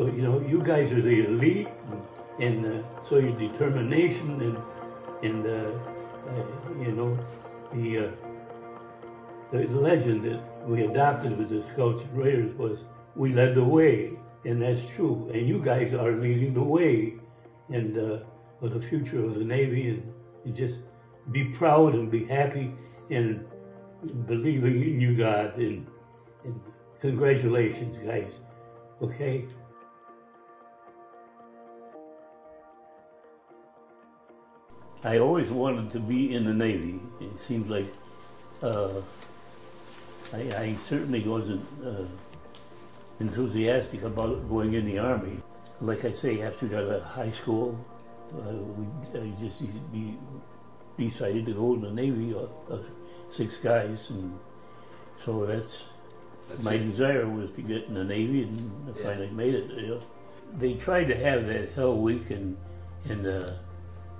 So, you know, you guys are the elite, and, and uh, so your determination and, and uh, uh, you know, the, uh, the legend that we adopted with the Scouts and Raiders was we led the way, and that's true. And you guys are leading the way, and for the future of the Navy, and, and just be proud and be happy and believing in you, God, and, and congratulations, guys. Okay. I always wanted to be in the Navy. It seems like uh, I, I, certainly wasn't uh, enthusiastic about going in the Army. Like I say, after got out of high school, uh, we I just be, decided to go in the Navy, uh, uh, six guys, and so that's, that's my it. desire was to get in the Navy, and I yeah. finally made it. You know. They tried to have that Hell Week, and and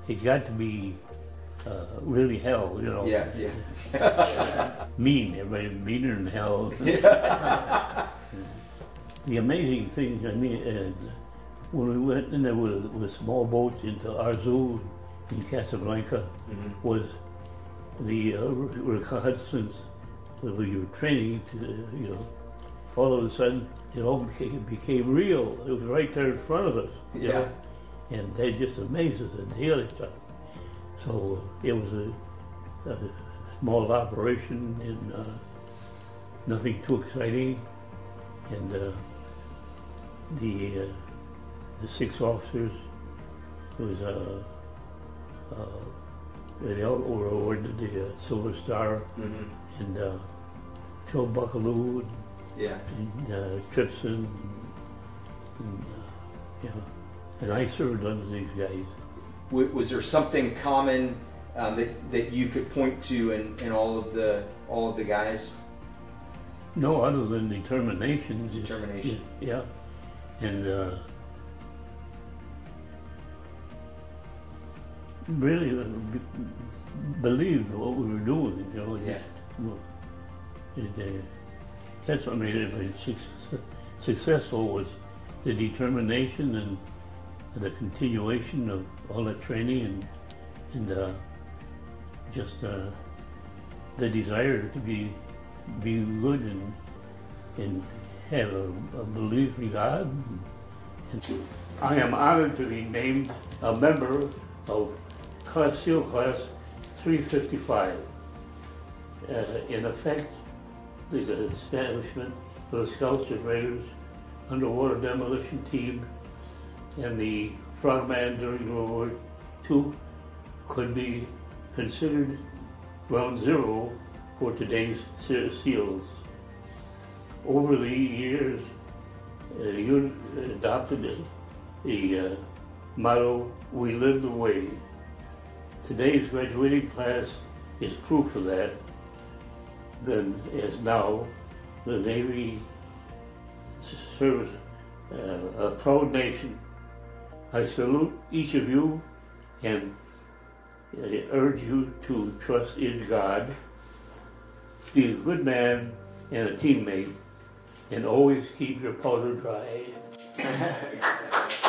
uh, it got to be uh, really hell, you know. Yeah, yeah. mean, everybody meaner than hell. Yeah. the amazing thing, I mean, uh, when we went in there with, with small boats into Arzul in Casablanca, mm-hmm. was the uh, reconnaissance that we were training to, you know, all of a sudden it all became, became real. It was right there in front of us. Yeah. Know? And they just amazed us at daily time. So it was a, a small operation and uh, nothing too exciting. And uh, the uh, the six officers was uh, uh, they all were awarded the uh, Silver Star mm-hmm. and uh, Phil Bucklew and, yeah. and uh, Tripson and, and yeah and I served under these guys. Was there something common um, that, that you could point to in, in all of the all of the guys? No, other than determination. Determination. Yeah, and uh, really uh, believed what we were doing. You know, yeah. It, uh, that's what made it successful was the determination and the continuation of all that training and and uh, just uh, the desire to be be good and and have a, a belief in God. And I am honored to be named a member of Class SEAL Class 355. Uh, in effect, the establishment of the Scouts and Raiders Underwater Demolition Team and the frogman during World War II could be considered ground zero for today's SEALs. Over the years, uh, you adopted the, uh, motto, we live the way. Today's graduating class is proof of that. Then, as now, the Navy serves uh, a proud nation I salute each of you and I urge you to trust in God, be a good man and a teammate, and always keep your powder dry.